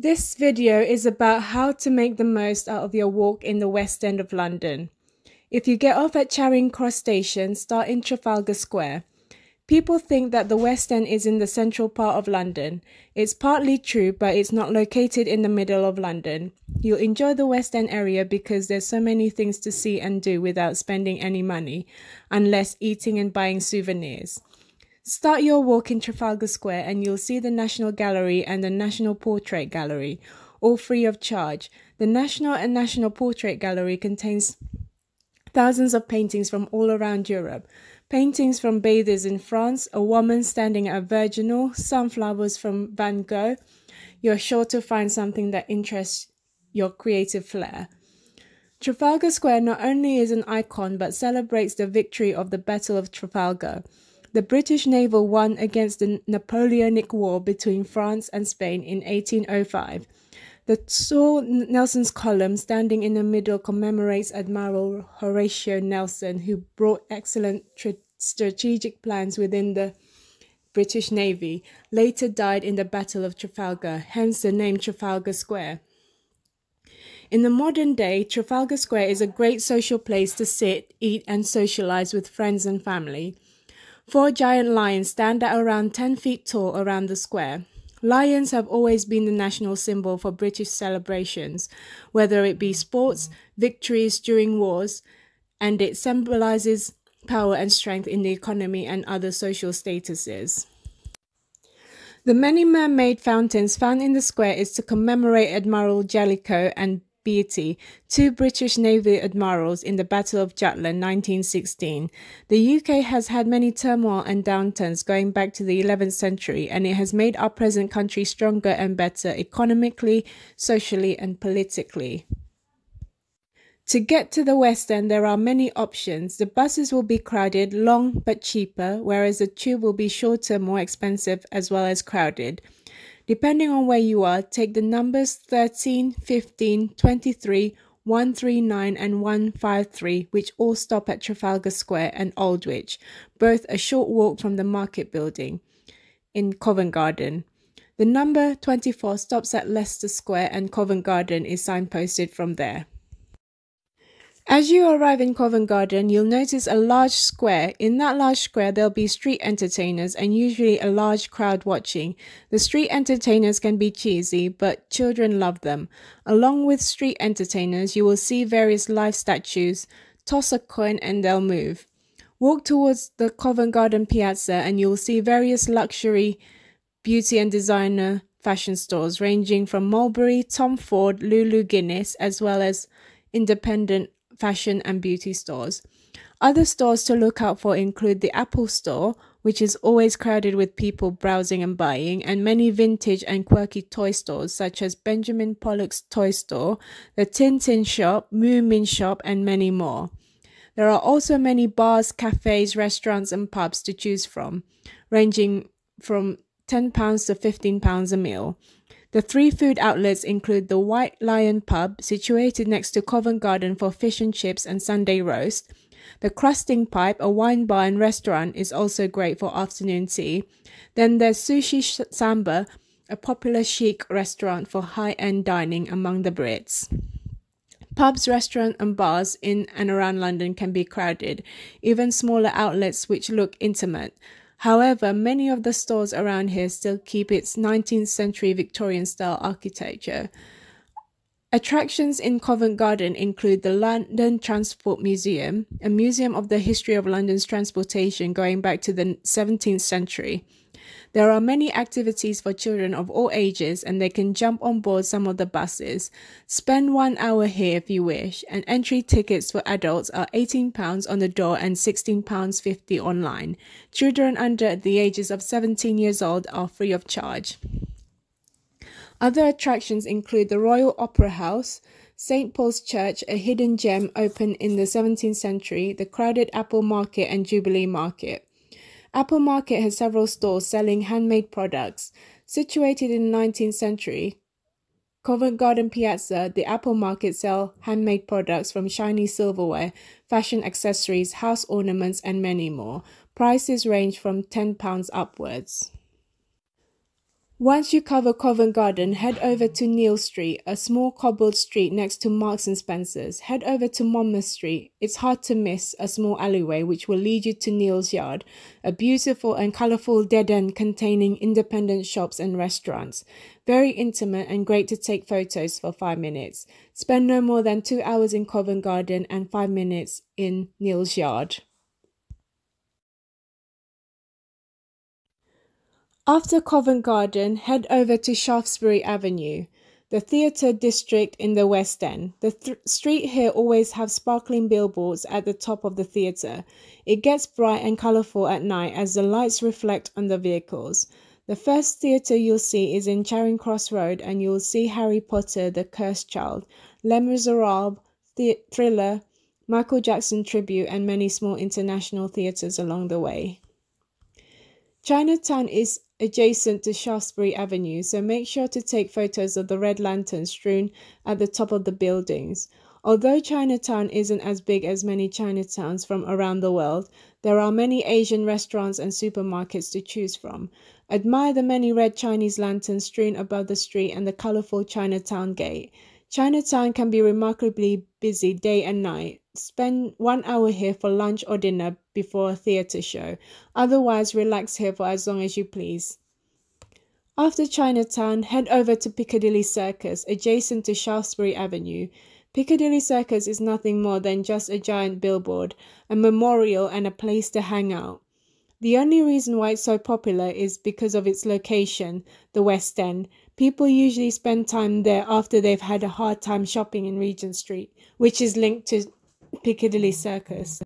This video is about how to make the most out of your walk in the West End of London. If you get off at Charing Cross Station, start in Trafalgar Square. People think that the West End is in the central part of London. It's partly true, but it's not located in the middle of London. You'll enjoy the West End area because there's so many things to see and do without spending any money, unless eating and buying souvenirs. Start your walk in Trafalgar Square and you'll see the National Gallery and the National Portrait Gallery, all free of charge. The National and National Portrait Gallery contains thousands of paintings from all around Europe. Paintings from bathers in France, a woman standing at a virginal, sunflowers from Van Gogh. You're sure to find something that interests your creative flair. Trafalgar Square not only is an icon but celebrates the victory of the Battle of Trafalgar. The British naval won against the Napoleonic War between France and Spain in 1805. The tall Nelson's column standing in the middle commemorates Admiral Horatio Nelson, who brought excellent strategic plans within the British Navy, later died in the Battle of Trafalgar, hence the name Trafalgar Square. In the modern day, Trafalgar Square is a great social place to sit, eat, and socialize with friends and family. Four giant lions stand at around 10 feet tall around the square. Lions have always been the national symbol for British celebrations, whether it be sports, victories during wars, and it symbolizes power and strength in the economy and other social statuses. The many man-made fountains found in the square is to commemorate Admiral Jellicoe and Beatty, two British Navy admirals in the Battle of Jutland 1916. The UK has had many turmoil and downturns going back to the 11th century, and it has made our present country stronger and better economically, socially, and politically. To get to the West End, there are many options. The buses will be crowded, long but cheaper, whereas the tube will be shorter, more expensive, as well as crowded. Depending on where you are, take the numbers 13, 15, 23, 139 and 153, which all stop at Trafalgar Square and Aldwych, both a short walk from the market building in Covent Garden. The number 24 stops at Leicester Square and Covent Garden is signposted from there. As you arrive in Covent Garden, you'll notice a large square. In that large square, there'll be street entertainers and usually a large crowd watching. The street entertainers can be cheesy, but children love them. Along with street entertainers, you will see various live statues. Toss a coin and they'll move. Walk towards the Covent Garden Piazza and you'll see various luxury, beauty and designer fashion stores ranging from Mulberry, Tom Ford, Lulu Guinness, as well as independent fashion, and beauty stores. Other stores to look out for include the Apple Store, which is always crowded with people browsing and buying, and many vintage and quirky toy stores such as Benjamin Pollock's Toy Store, the Tintin Shop, Moomin Shop, and many more. There are also many bars, cafes, restaurants, and pubs to choose from, ranging from £10 to £15 a meal. The three food outlets include the White Lion Pub, situated next to Covent Garden for fish and chips and Sunday roast. The Crusting Pipe, a wine bar and restaurant, is also great for afternoon tea. Then there's Sushi Samba, a popular chic restaurant for high end dining among the Brits. Pubs, restaurants, and bars in and around London can be crowded, even smaller outlets which look intimate. However, many of the stores around here still keep its 19th century Victorian style architecture. Attractions in Covent Garden include the London Transport Museum, a museum of the history of London's transportation going back to the 17th century. There are many activities for children of all ages and they can jump on board some of the buses. Spend one hour here if you wish, and entry tickets for adults are £18 on the door and £16.50 online. Children under the ages of 17 years old are free of charge. Other attractions include the Royal Opera House, St. Paul's Church, a hidden gem opened in the 17th century, the crowded Apple Market and Jubilee Market. Apple Market has several stores selling handmade products. Situated in the 19th century, Covent Garden Piazza, the Apple Market sell handmade products from shiny silverware, fashion accessories, house ornaments, and many more. Prices range from £10 upwards. Once you cover Covent Garden, head over to Neal Street, a small cobbled street next to Marks and Spencer's. Head over to Monmouth Street. It's hard to miss a small alleyway which will lead you to Neal's Yard, a beautiful and colourful dead end containing independent shops and restaurants. Very intimate and great to take photos for five minutes. Spend no more than two hours in Covent Garden and five minutes in Neal's Yard. After Covent Garden, head over to Shaftesbury Avenue, the theatre district in the West End. The th- street here always have sparkling billboards at the top of the theatre. It gets bright and colourful at night as the lights reflect on the vehicles. The first theatre you'll see is in Charing Cross Road, and you'll see Harry Potter, The Cursed Child, Les Miserables, the- Thriller, Michael Jackson Tribute, and many small international theatres along the way. Chinatown is adjacent to Shaftesbury Avenue, so make sure to take photos of the red lanterns strewn at the top of the buildings. Although Chinatown isn't as big as many Chinatowns from around the world, there are many Asian restaurants and supermarkets to choose from. Admire the many red Chinese lanterns strewn above the street and the colorful Chinatown gate. Chinatown can be remarkably busy day and night. Spend one hour here for lunch or dinner before a theatre show. Otherwise, relax here for as long as you please. After Chinatown, head over to Piccadilly Circus, adjacent to Shaftesbury Avenue. Piccadilly Circus is nothing more than just a giant billboard, a memorial, and a place to hang out. The only reason why it's so popular is because of its location, the West End. People usually spend time there after they've had a hard time shopping in Regent Street, which is linked to Piccadilly Circus.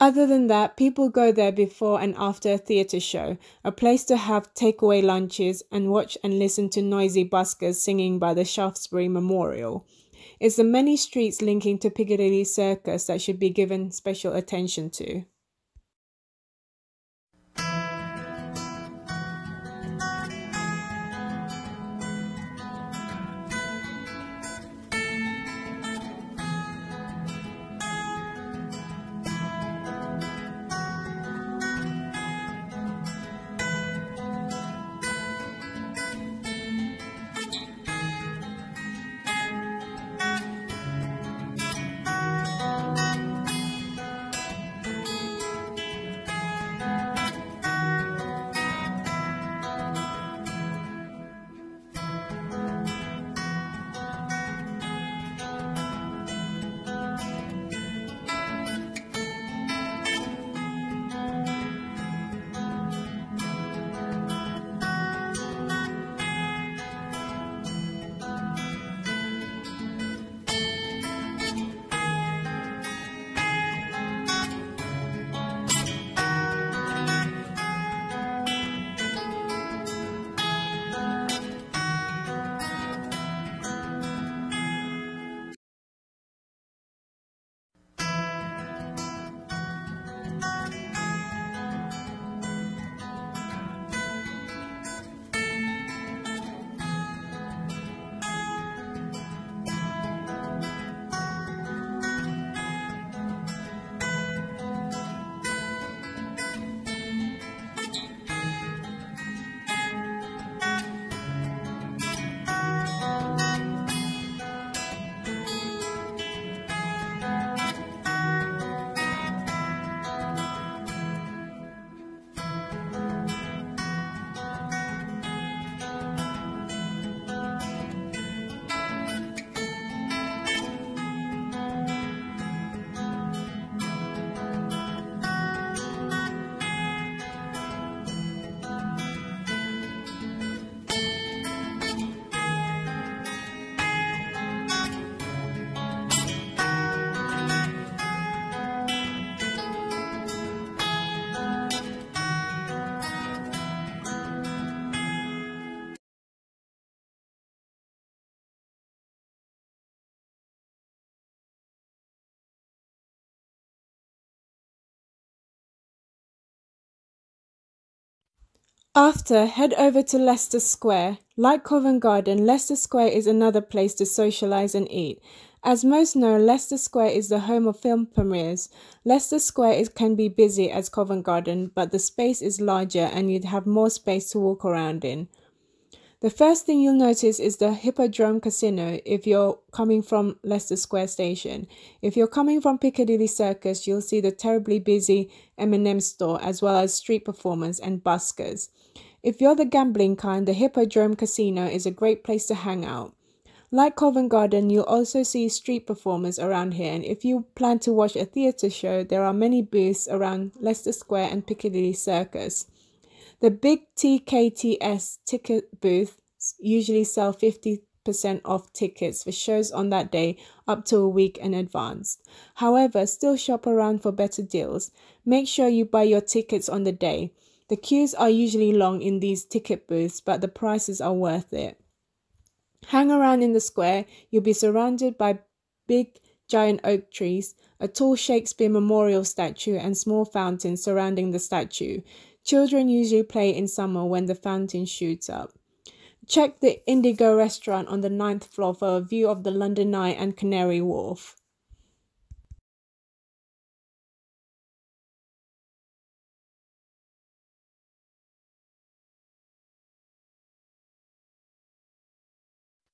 Other than that, people go there before and after a theatre show, a place to have takeaway lunches and watch and listen to noisy buskers singing by the Shaftesbury Memorial. It's the many streets linking to Piccadilly Circus that should be given special attention to. After, head over to Leicester Square. Like Covent Garden, Leicester Square is another place to socialise and eat. As most know, Leicester Square is the home of film premieres. Leicester Square is, can be busy as Covent Garden, but the space is larger and you'd have more space to walk around in. The first thing you'll notice is the Hippodrome Casino if you're coming from Leicester Square Station. If you're coming from Piccadilly Circus, you'll see the terribly busy M&M store as well as street performers and buskers. If you're the gambling kind, the Hippodrome Casino is a great place to hang out. Like Covent Garden, you'll also see street performers around here, and if you plan to watch a theatre show, there are many booths around Leicester Square and Piccadilly Circus. The big TKTS ticket booths usually sell 50% off tickets for shows on that day up to a week in advance. However, still shop around for better deals. Make sure you buy your tickets on the day. The queues are usually long in these ticket booths, but the prices are worth it. Hang around in the square, you'll be surrounded by big giant oak trees, a tall Shakespeare memorial statue, and small fountains surrounding the statue. Children usually play in summer when the fountain shoots up. Check the Indigo restaurant on the ninth floor for a view of the London Eye and Canary Wharf.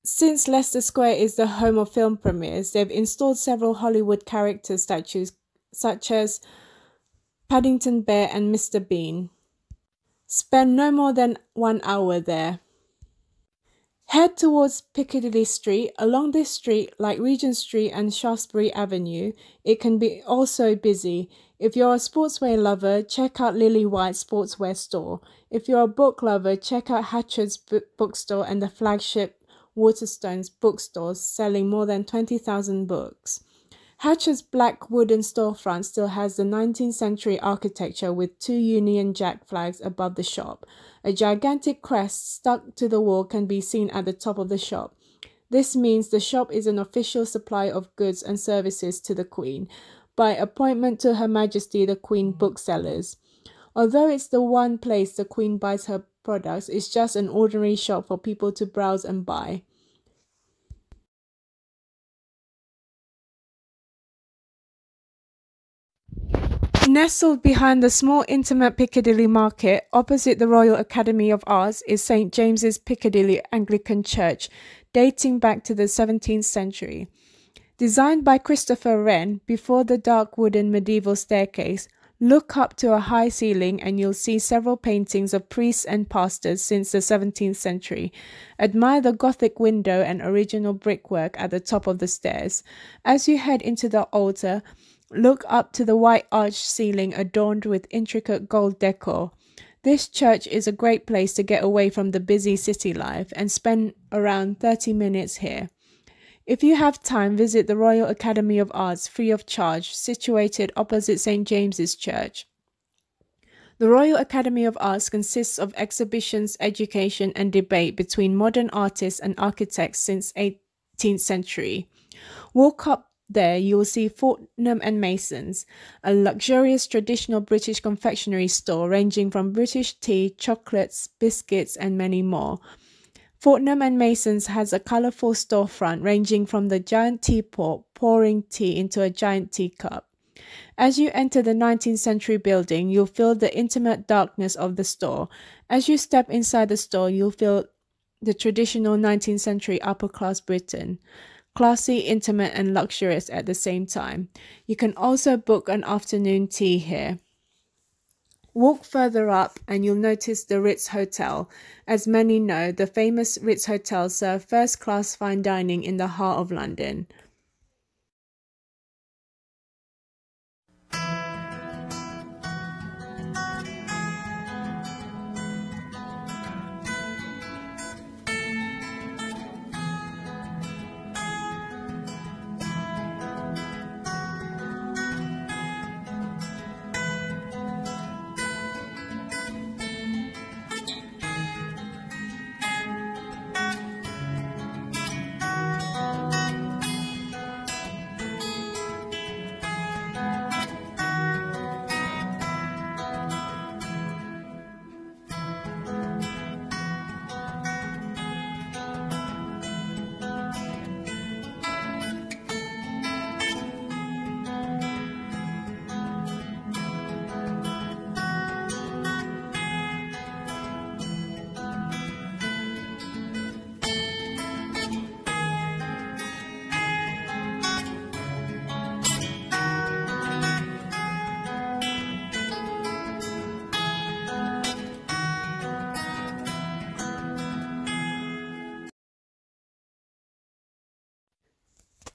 Since Leicester Square is the home of film premieres, they've installed several Hollywood character statues such as Paddington Bear and Mr. Bean. Spend no more than one hour there. Head towards Piccadilly Street. Along this street, like Regent Street and Shaftesbury Avenue, it can be also busy. If you're a sportswear lover, check out Lillywhites sportswear store. If you're a book lover, check out Hatchard's bookstore and the flagship Waterstones bookstores selling more than 20,000 books. Hatchard's black wooden storefront still has the 19th century architecture with two Union Jack flags above the shop. A gigantic crest stuck to the wall can be seen at the top of the shop. This means the shop is an official supply of goods and services to the Queen, by appointment to Her Majesty the Queen booksellers. Although it's the one place the Queen buys her products It's just an ordinary shop for people to browse and buy. Nestled behind the small intimate Piccadilly Market, opposite the Royal Academy of Arts, is St James's Piccadilly Anglican Church, dating back to the 17th century. Designed by Christopher Wren, before the dark wooden medieval staircase, Look up to a high ceiling and you'll see several paintings of priests and pastors since the 17th century. Admire the Gothic window and original brickwork at the top of the stairs. As you head into the altar, look up to the white arched ceiling adorned with intricate gold decor. This church is a great place to get away from the busy city life and spend around 30 minutes here. If you have time, visit the Royal Academy of Arts free of charge, situated opposite St. James's Church. The Royal Academy of Arts consists of exhibitions, education, and debate between modern artists and architects since 18th century. Walk up there, you will see Fortnum and Masons, a luxurious traditional British confectionery store ranging from British tea, chocolates, biscuits, and many more. Fortnum and Mason's has a colorful storefront ranging from the giant teapot pouring tea into a giant teacup. As you enter the 19th century building, you'll feel the intimate darkness of the store. As you step inside the store, you'll feel the traditional 19th century upper class Britain. Classy, intimate, and luxurious at the same time. You can also book an afternoon tea here. Walk further up and you'll notice the Ritz Hotel. As many know, the famous Ritz Hotel serve first class fine dining in the heart of London.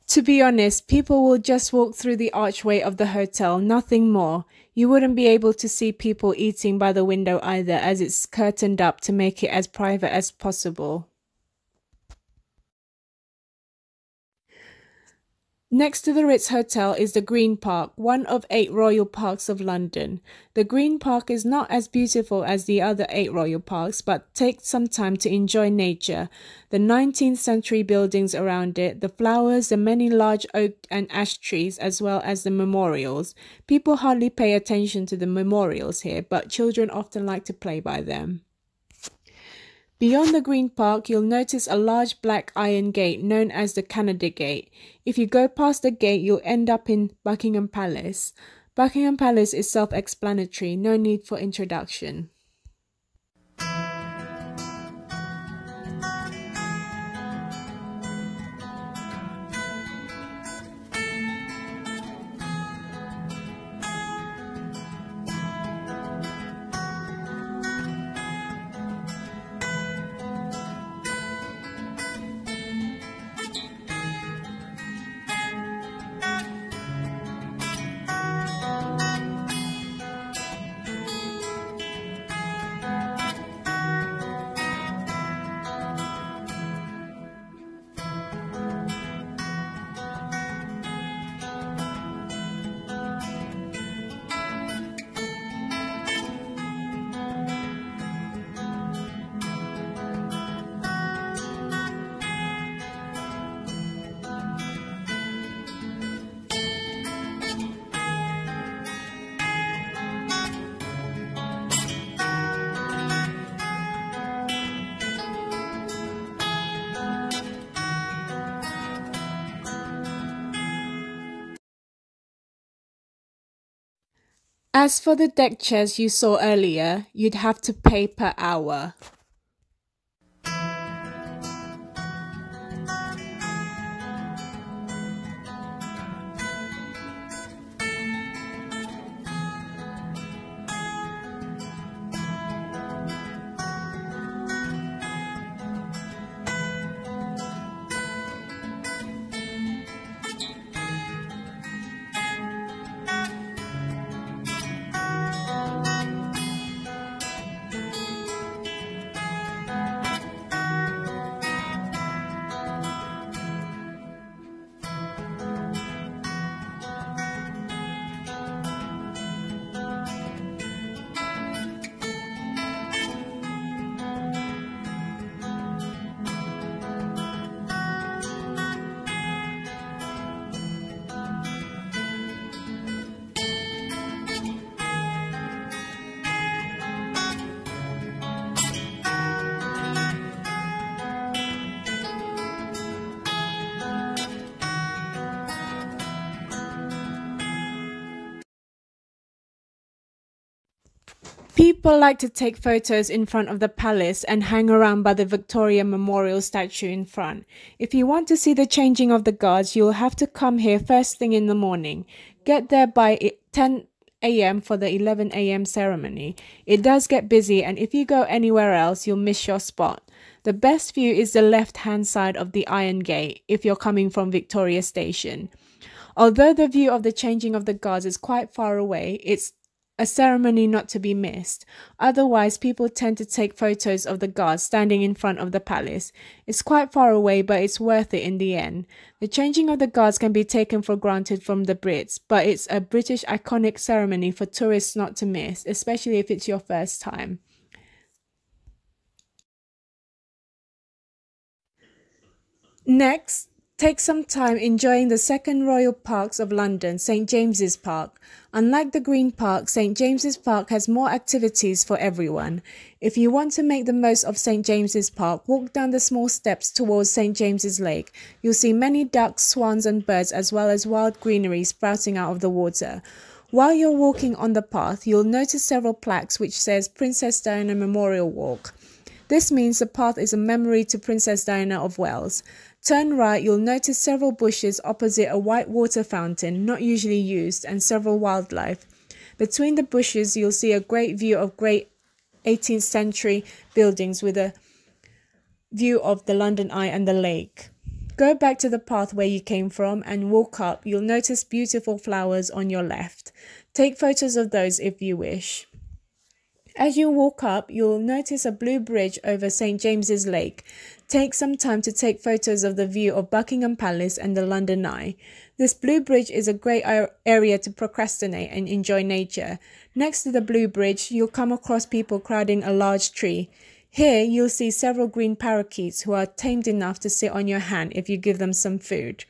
To be honest, people will just walk through the archway of the hotel, nothing more. You wouldn't be able to see people eating by the window either, as it's curtained up to make it as private as possible. Next to the Ritz Hotel is the Green Park, one of eight royal parks of London. The Green Park is not as beautiful as the other eight royal parks, but take some time to enjoy nature. The 19th century buildings around it, the flowers, the many large oak and ash trees, as well as the memorials. People hardly pay attention to the memorials here, but children often like to play by them. Beyond the Green Park, you'll notice a large black iron gate known as the Canada Gate. If you go past the gate, you'll end up in Buckingham Palace. Buckingham Palace is self explanatory, no need for introduction. As for the deck chairs you saw earlier, you'd have to pay per hour. People like to take photos in front of the palace and hang around by the Victoria Memorial statue in front. If you want to see the changing of the guards, you'll have to come here first thing in the morning. Get there by 10 a.m. for the 11 a.m. ceremony. It does get busy, and if you go anywhere else, you'll miss your spot. The best view is the left hand side of the Iron Gate if you're coming from Victoria Station. Although the view of the changing of the guards is quite far away, it's a ceremony not to be missed. Otherwise, people tend to take photos of the guards standing in front of the palace. It's quite far away, but it's worth it in the end. The changing of the guards can be taken for granted from the Brits, but it's a British iconic ceremony for tourists not to miss, especially if it's your first time. Next, Take some time enjoying the second royal parks of London, St James's Park. Unlike the Green Park, St James's Park has more activities for everyone. If you want to make the most of St James's Park, walk down the small steps towards St James's Lake. You'll see many ducks, swans and birds as well as wild greenery sprouting out of the water. While you're walking on the path, you'll notice several plaques which says Princess Diana Memorial Walk. This means the path is a memory to Princess Diana of Wales. Turn right, you'll notice several bushes opposite a white water fountain, not usually used, and several wildlife. Between the bushes, you'll see a great view of great 18th century buildings with a view of the London Eye and the lake. Go back to the path where you came from and walk up. You'll notice beautiful flowers on your left. Take photos of those if you wish. As you walk up, you'll notice a blue bridge over St. James's Lake. Take some time to take photos of the view of Buckingham Palace and the London Eye. This blue bridge is a great area to procrastinate and enjoy nature. Next to the blue bridge, you'll come across people crowding a large tree. Here, you'll see several green parakeets who are tamed enough to sit on your hand if you give them some food.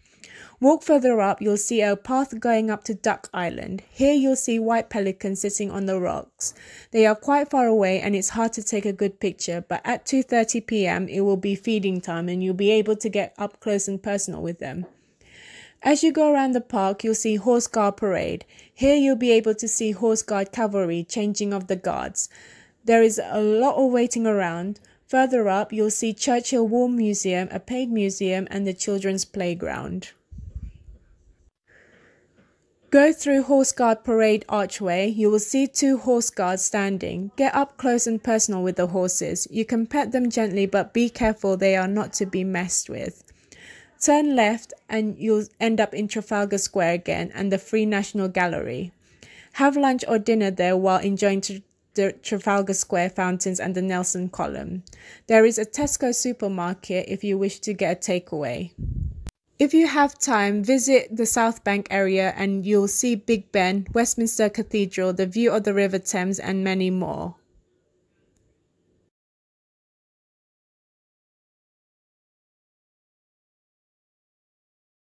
Walk further up, you'll see a path going up to Duck Island. Here you'll see white pelicans sitting on the rocks. They are quite far away and it's hard to take a good picture, but at 2:30 p.m. it will be feeding time and you'll be able to get up close and personal with them. As you go around the park, you'll see Horse Guard Parade. Here you'll be able to see Horse Guard cavalry changing of the guards. There is a lot of waiting around. Further up, you'll see Churchill War Museum, a paid museum, and the children's playground. Go through Horse Guard Parade Archway. You will see two horse guards standing. Get up close and personal with the horses. You can pet them gently, but be careful they are not to be messed with. Turn left and you'll end up in Trafalgar Square again and the Free National Gallery. Have lunch or dinner there while enjoying the Trafalgar Square fountains and the Nelson Column. There is a Tesco supermarket if you wish to get a takeaway. If you have time, visit the South Bank area and you'll see Big Ben, Westminster Cathedral, the view of the River Thames, and many more.